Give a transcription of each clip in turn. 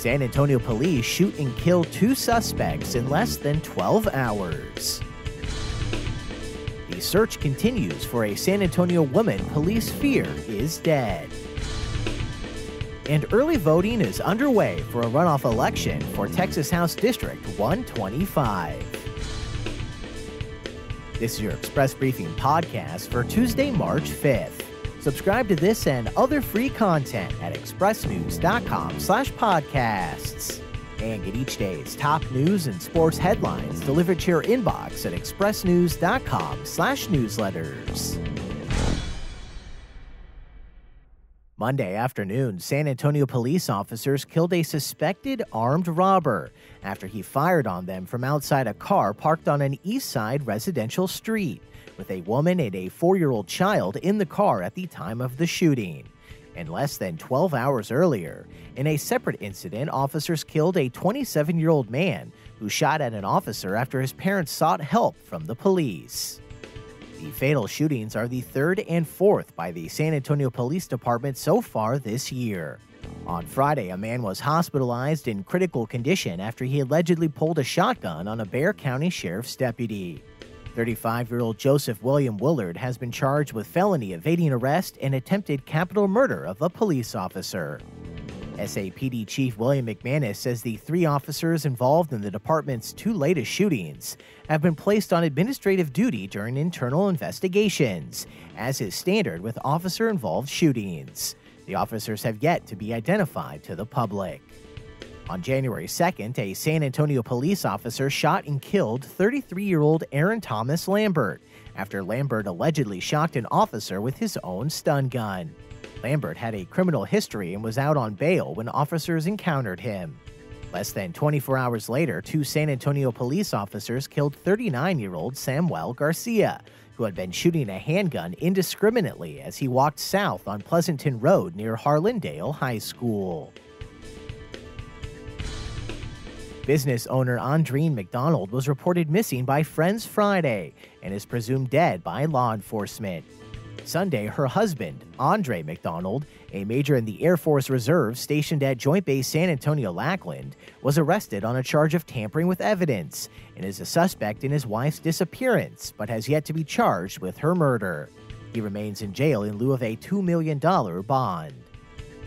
San Antonio police shoot and kill two suspects in less than 12 hours. The search continues for a San Antonio woman police fear is dead. And early voting is underway for a runoff election for Texas House District 125. This is your Express Briefing podcast for Tuesday, March 5th. Subscribe to this and other free content at expressnews.com slash podcasts. And get each day's top news and sports headlines delivered to your inbox at expressnews.com slash newsletters. Monday afternoon, San Antonio police officers killed a suspected armed robber after he fired on them from outside a car parked on an east side residential street with a woman and a four year old child in the car at the time of the shooting. And less than 12 hours earlier, in a separate incident, officers killed a 27 year old man who shot at an officer after his parents sought help from the police. The fatal shootings are the third and fourth by the San Antonio Police Department so far this year. On Friday, a man was hospitalized in critical condition after he allegedly pulled a shotgun on a Bexar County Sheriff's deputy. 35 year old Joseph William Willard has been charged with felony evading arrest and attempted capital murder of a police officer. SAPD Chief William McManus says the three officers involved in the department's two latest shootings have been placed on administrative duty during internal investigations, as is standard with officer involved shootings. The officers have yet to be identified to the public. On January 2nd, a San Antonio police officer shot and killed 33 year old Aaron Thomas Lambert after Lambert allegedly shocked an officer with his own stun gun. Lambert had a criminal history and was out on bail when officers encountered him. Less than 24 hours later, two San Antonio police officers killed 39 year old Samuel Garcia, who had been shooting a handgun indiscriminately as he walked south on Pleasanton Road near Harlandale High School. Business owner Andreen McDonald was reported missing by friends Friday and is presumed dead by law enforcement. Sunday, her husband, Andre McDonald, a major in the Air Force Reserve stationed at Joint Base San Antonio Lackland, was arrested on a charge of tampering with evidence and is a suspect in his wife's disappearance, but has yet to be charged with her murder. He remains in jail in lieu of a $2 million bond.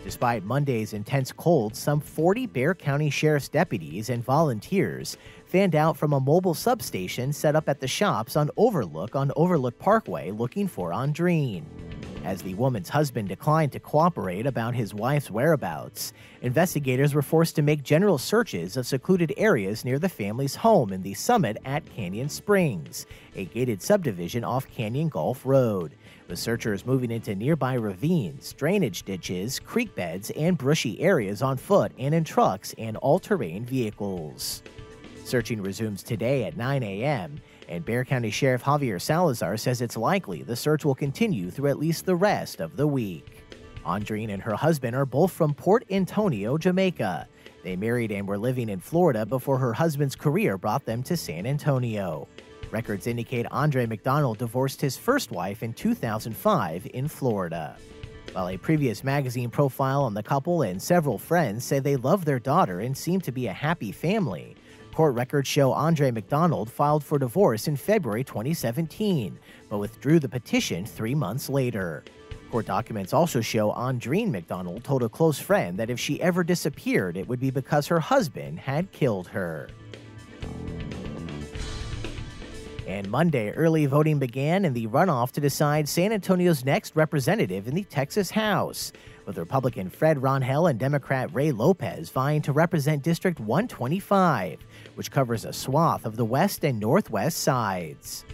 Despite Monday's intense cold, some 40 Bexar County Sheriff's deputies and volunteers fanned out from a mobile substation set up at the shops on Overlook on Overlook Parkway looking for Andreen. As the woman's husband declined to cooperate about his wife's whereabouts, investigators were forced to make general searches of secluded areas near the family's home in the summit at Canyon Springs, a gated subdivision off Canyon Golf Road with searchers moving into nearby ravines, drainage ditches, creek beds, and brushy areas on foot and in trucks and all terrain vehicles. Searching resumes today at 9 a.m., and Bexar County Sheriff Javier Salazar says it's likely the search will continue through at least the rest of the week. Andreen and her husband are both from Port Antonio, Jamaica. They married and were living in Florida before her husband's career brought them to San Antonio. Records indicate Andre McDonald divorced his first wife in 2005 in Florida. While a previous magazine profile on the couple and several friends say they love their daughter and seem to be a happy family, court records show Andre McDonald filed for divorce in February 2017, but withdrew the petition three months later. Court documents also show Andreen McDonald told a close friend that if she ever disappeared, it would be because her husband had killed her. And Monday, early voting began in the runoff to decide San Antonio's next representative in the Texas House, with Republican Fred Rangel and Democrat Ray Lopez vying to represent District 125, which covers a swath of the west and northwest sides.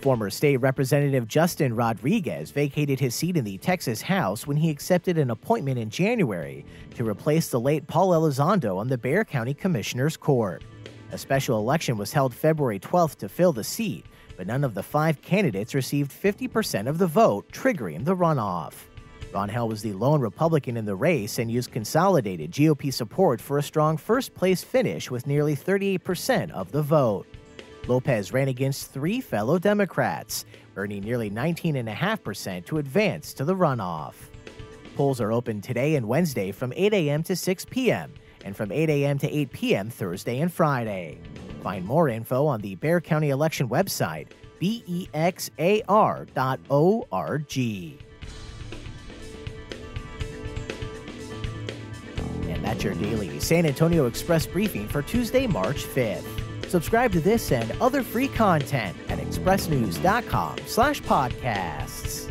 Former state representative Justin Rodriguez vacated his seat in the Texas House when he accepted an appointment in January to replace the late Paul Elizondo on the Bexar County Commissioner's Court. A special election was held February 12th to fill the seat, but none of the five candidates received 50% of the vote, triggering the runoff. Rangel was the lone Republican in the race and used consolidated GOP support for a strong first place finish with nearly 38% of the vote. Lopez ran against three fellow Democrats, earning nearly 19.5% to advance to the runoff. Polls are open today and Wednesday from 8 a.m. to 6 p.m and from 8 a.m. to 8 p.m. Thursday and Friday. Find more info on the Bexar County election website, bexar.org. And that's your daily San Antonio Express briefing for Tuesday, March 5th. Subscribe to this and other free content at expressnews.com slash podcasts.